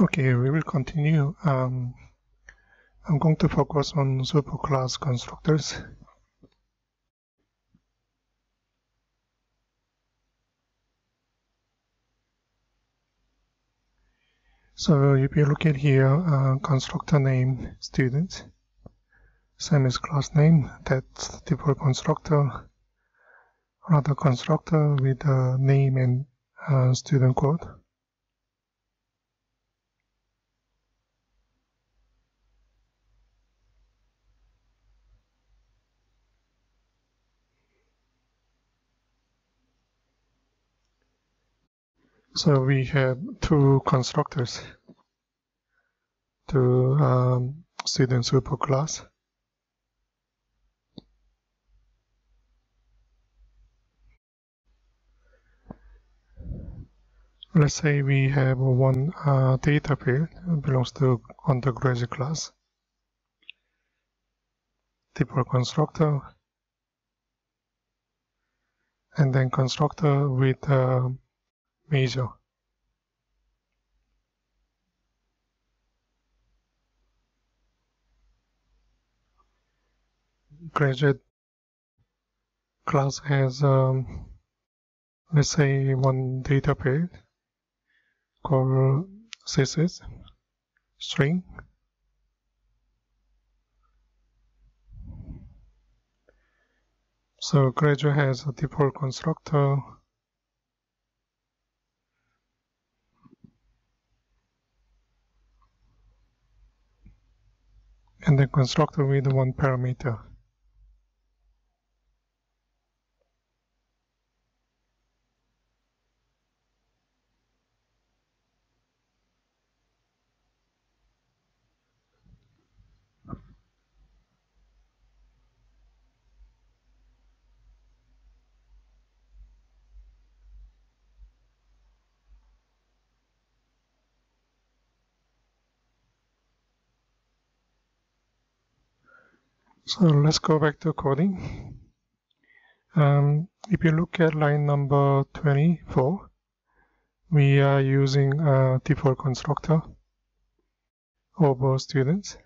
Okay, we will continue. Um, I'm going to focus on superclass constructors. So if you look at here, uh, constructor name student, same as class name, that's default constructor, another constructor with uh, name and uh, student code. So we have two constructors to um, student superclass. Let's say we have one uh, data field belongs to undergraduate class. Default constructor and then constructor with uh, major graduate class has um, let's say one data field called CSS string. So graduate has a default constructor and then constructor with one parameter. So let's go back to coding. Um, if you look at line number 24, we are using a default constructor over students.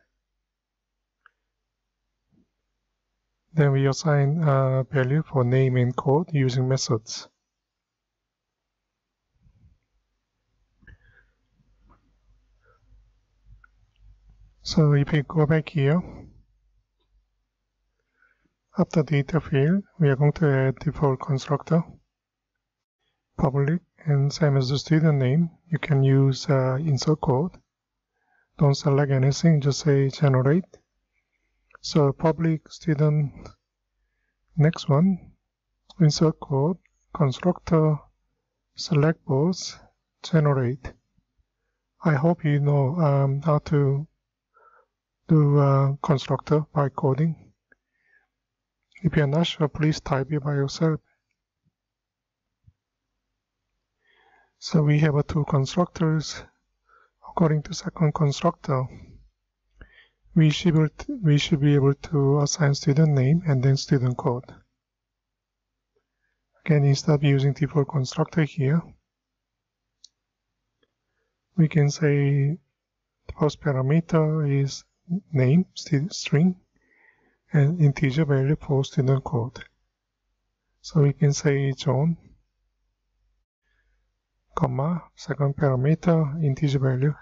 Then we assign a value for name and code using methods. So if we go back here, after data field, we are going to add default constructor, public, and same as the student name, you can use uh, insert code. Don't select anything, just say generate. So public student, next one, insert code, constructor, select both, generate. I hope you know um, how to do uh, constructor by coding. If you're not sure, please type it by yourself. So we have two constructors. According to second constructor, we should, we should be able to assign student name and then student code. Again, instead of using default constructor here, we can say the first parameter is name, string, and integer value for student code. So we can say John, comma, second parameter, integer value.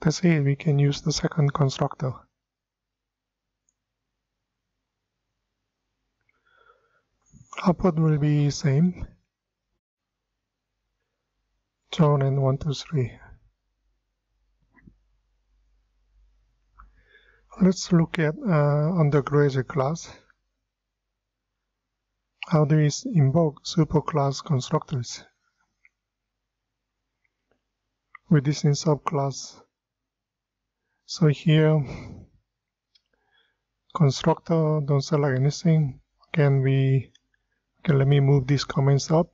That's it, we can use the second constructor. Output will be same. John and 1, 2, 3. Let's look at uh, undergraduate class. How do we invoke superclass constructors? With this in subclass. So here, constructor, don't select anything. Can we, okay, let me move these comments up.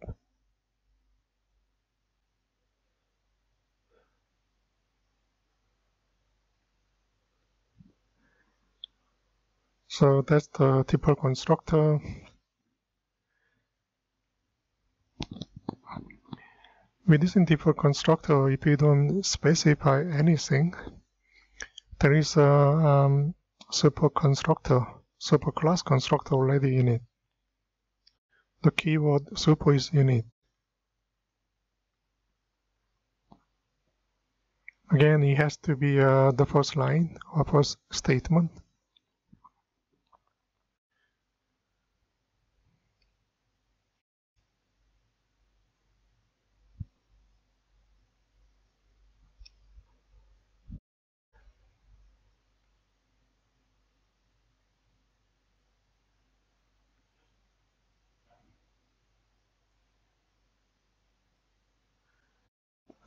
So that's the default constructor. with this default constructor, if you don't specify anything, there is a um, super constructor, super class constructor already in it. The keyword super is in it. Again, it has to be uh, the first line or first statement.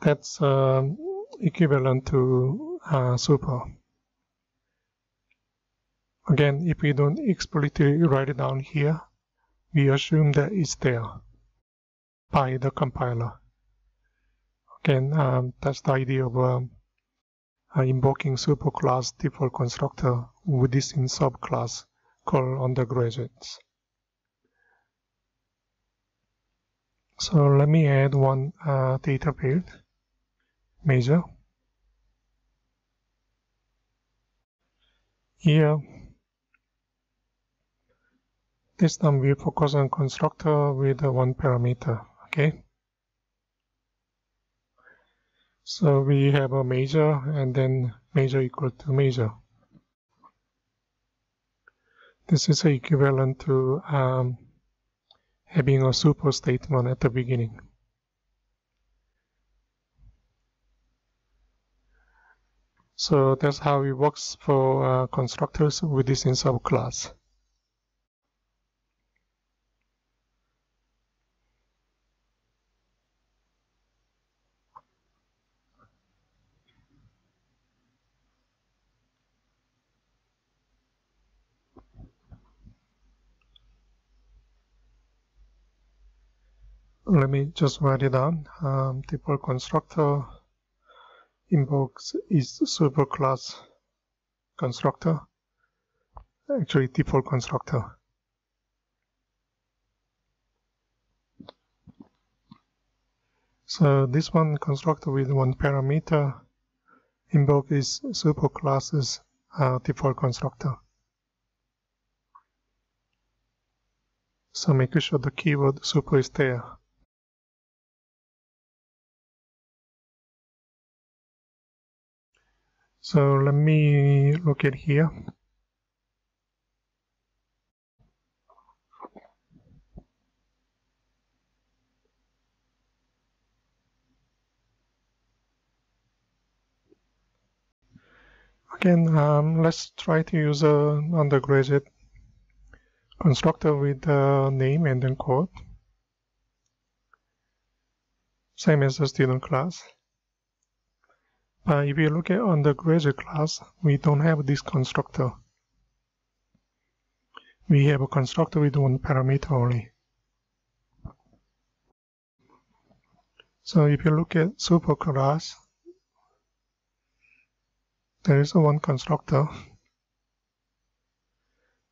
That's uh, equivalent to uh, super. Again, if we don't explicitly write it down here, we assume that it's there by the compiler. Again, um, that's the idea of um, uh, invoking superclass default constructor with this in subclass called undergraduates. So let me add one uh, data field major. Here, this time we focus on constructor with one parameter, okay? So we have a major and then major equal to major. This is equivalent to um, having a super statement at the beginning. So that's how it works for uh, constructors with this in subclass. Let me just write it down. Um, constructor invokes is superclass constructor, actually default constructor. So this one constructor with one parameter invoke is superclass's uh, default constructor. So make sure the keyword super is there. So let me look at here. Again, um, let's try to use an undergraduate constructor with the name and then code. Same as the student class. Uh, if you look at on the undergraduate class, we don't have this constructor. We have a constructor with one parameter only. So if you look at superclass, there is a one constructor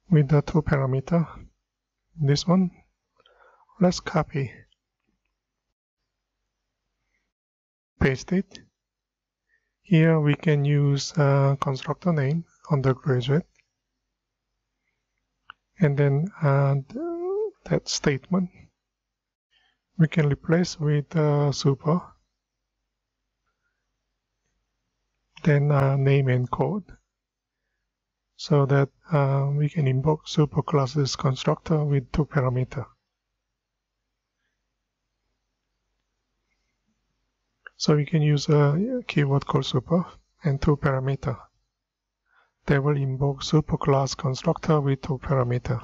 with the two parameter. This one, let's copy, paste it, here we can use uh, constructor name undergraduate and then add that statement. We can replace with uh, super, then uh, name and code, so that uh, we can invoke superclasses constructor with two parameter. So we can use a keyword called super and two parameter. They will invoke superclass constructor with two parameter.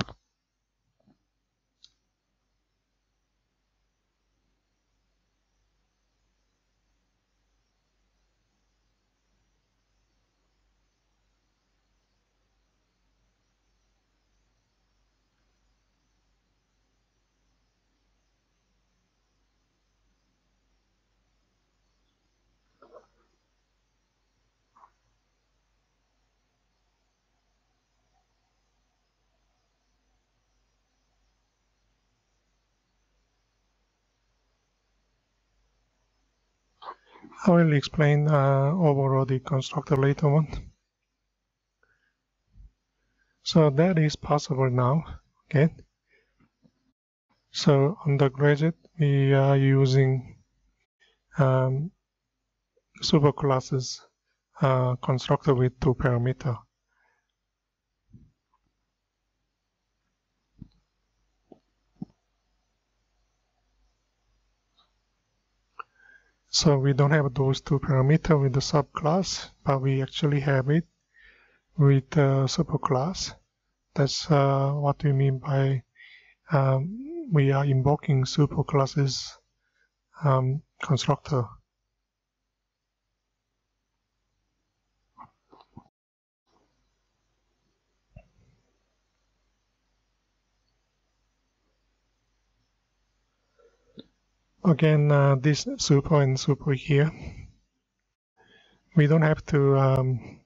I will explain uh, overload the constructor later on. So that is possible now, okay? So undergraduate, we are using um, superclasses uh, constructor with two parameter. So we don't have those two parameters with the subclass, but we actually have it with the superclass. That's uh, what we mean by um, we are invoking superclasses um, constructor. Again uh, this super and super here. We don't have to um,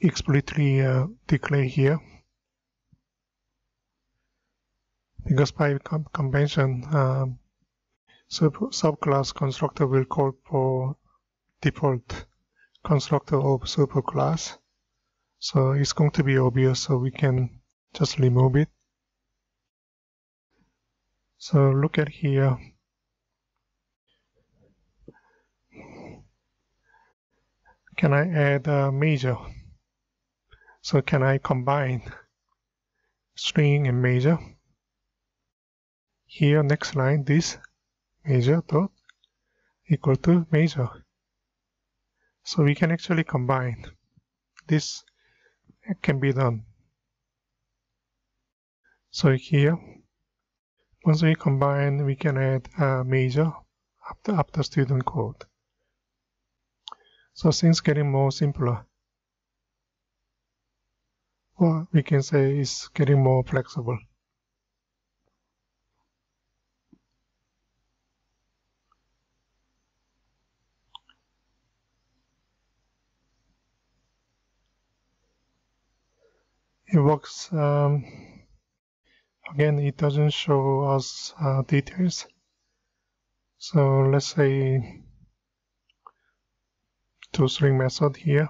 explicitly uh, declare here. Because by convention um, sub subclass constructor will call for default constructor of superclass so it's going to be obvious so we can just remove it so look at here. Can I add a major? So can I combine string and major? Here, next line, this major dot equal to major. So we can actually combine. This can be done. So here, once we combine, we can add a major after, after student code. So things getting more simpler. Or we can say it's getting more flexible. It works um, again it doesn't show us uh, details. So let's say toString method here.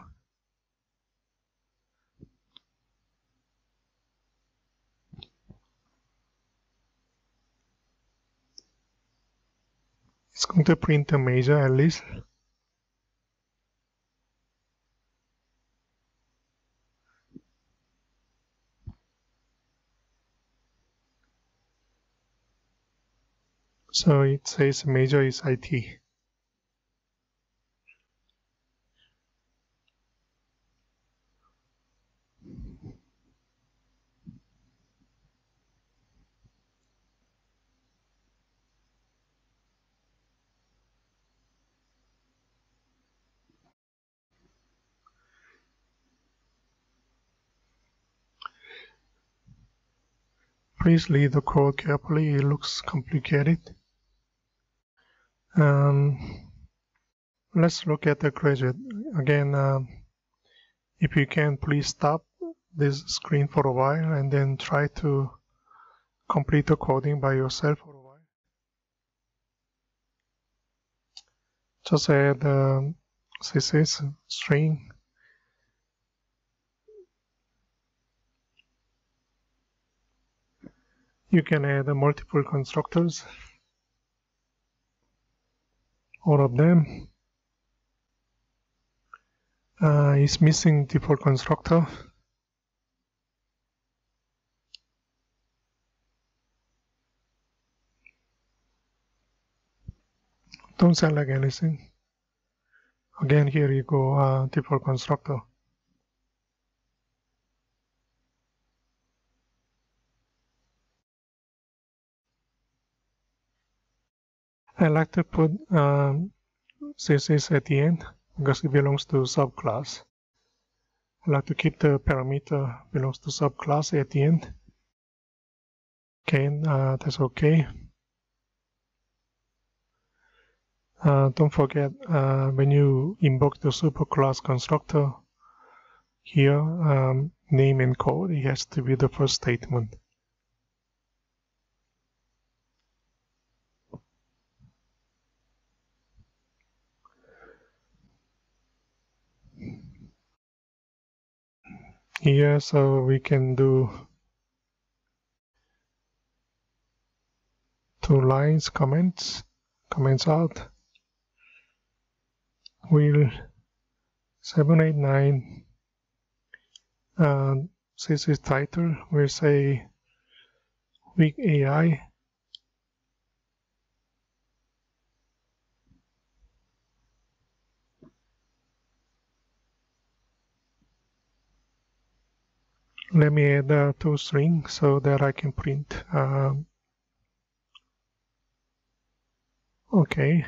It's going to print a major at least So it says major is IT. Please read the code carefully, it looks complicated. Um, let's look at the graduate. Again, uh, if you can, please stop this screen for a while and then try to complete the coding by yourself for a while. Just add um, CSS string you can add multiple constructors all of them. Uh, is missing default constructor. Don't sound like anything. Again here you go uh, default constructor I like to put um, CSS at the end because it belongs to subclass. I like to keep the parameter belongs to subclass at the end. Okay, uh, that's okay. Uh, don't forget uh, when you invoke the superclass constructor here, um, name and code, it has to be the first statement. Here so we can do two lines comments comments out. Will 789 and this is title we'll say weak AI let me add uh, toString so that I can print um, okay.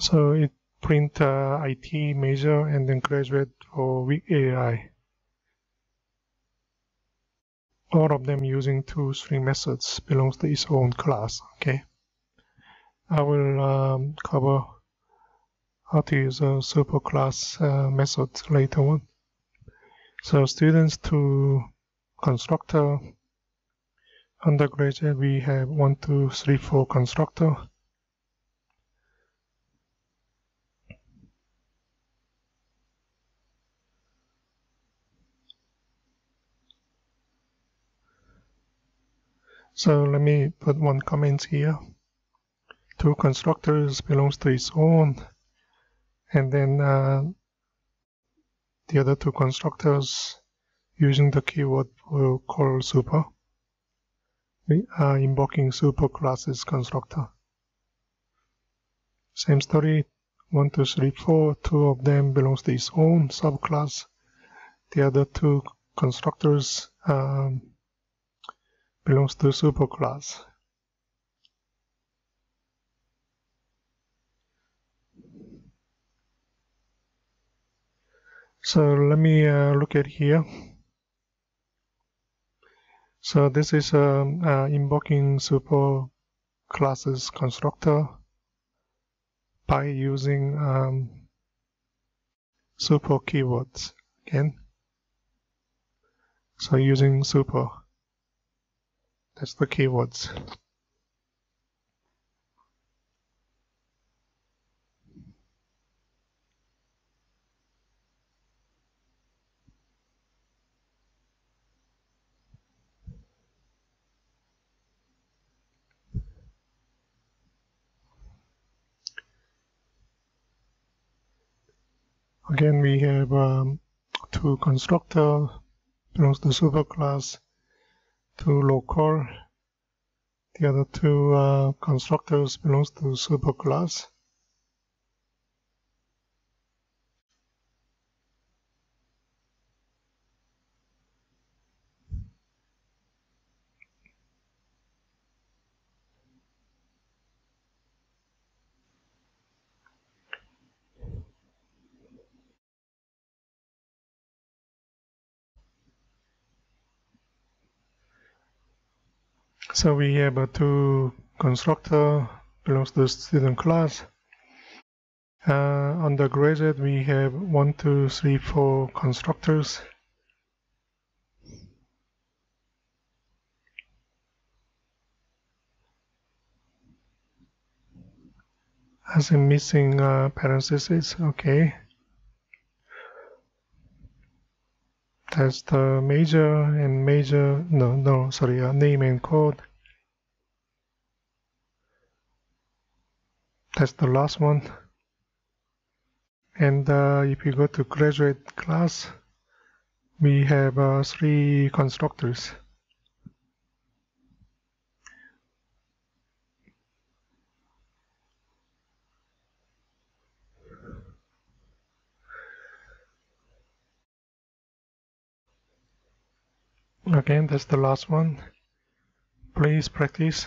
So it print uh, IT major and then graduate for AI all of them using toString methods belongs to its own class okay I will um, cover how to use a superclass uh, method later on. So students to constructor undergraduate we have one, two, three, four constructor. So let me put one comment here two constructors belongs to its own and then uh, the other two constructors using the keyword will call super we are invoking super classes constructor. Same story 1 2 3 4 two of them belongs to its own subclass. The other two constructors um, belongs to superclass So let me uh, look at here. So this is um, uh, invoking super classes constructor by using um, super keywords again. So using super, that's the keywords. Again, we have um, two constructor belongs to superclass, two local. The other two uh, constructors belongs to superclass. So we have a two constructor belongs to the student class. Uh, undergraduate, we have one, two, three, four constructors. As a missing uh, parentheses, okay. That's the major and major, no, no, sorry, uh, name and code. That's the last one. And uh, if you go to graduate class, we have uh, three constructors. Again, that's the last one. Please practice.